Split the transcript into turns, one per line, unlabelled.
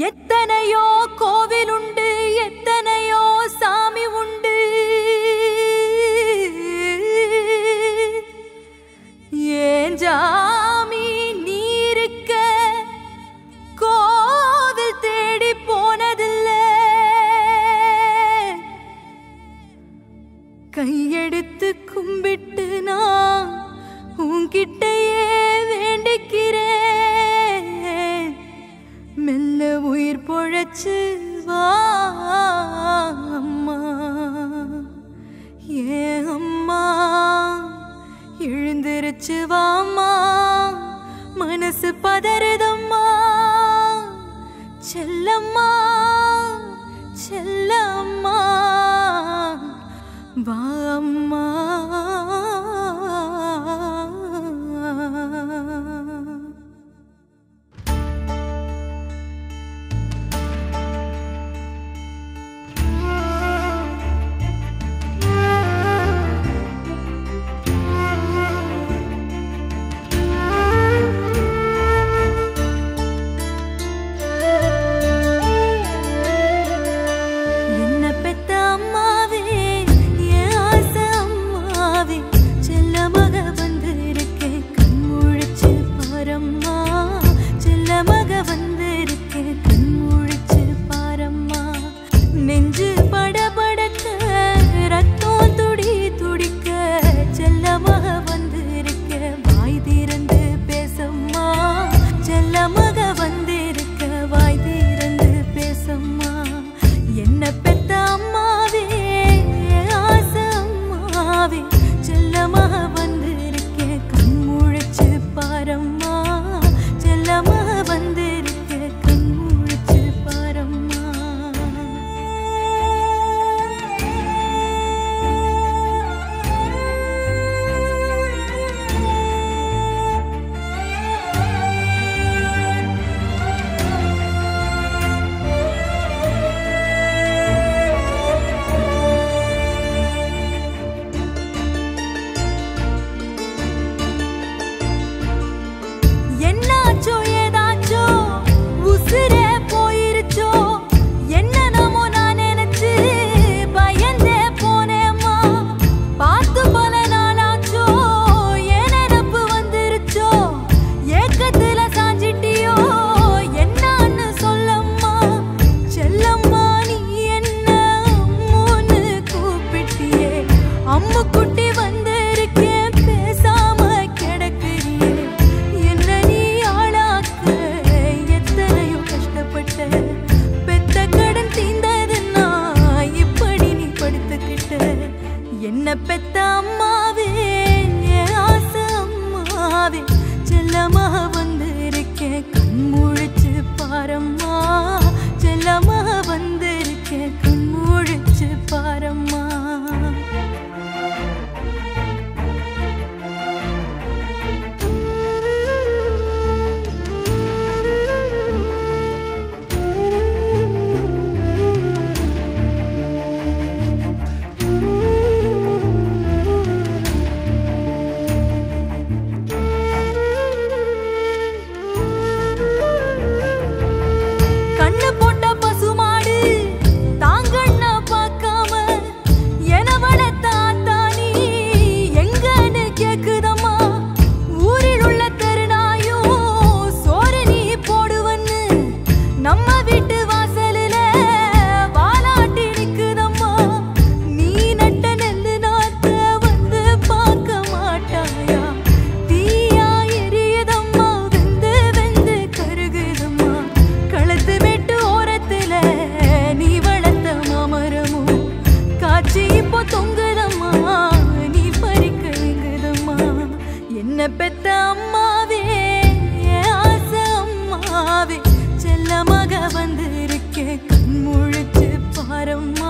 எத்தனையோ கோவில் உண்டு எத்தனையோ சாமி எழுந்திருச்சு வாமா மனசு பதறுதம்மா. செல்லம்மா. I don't know.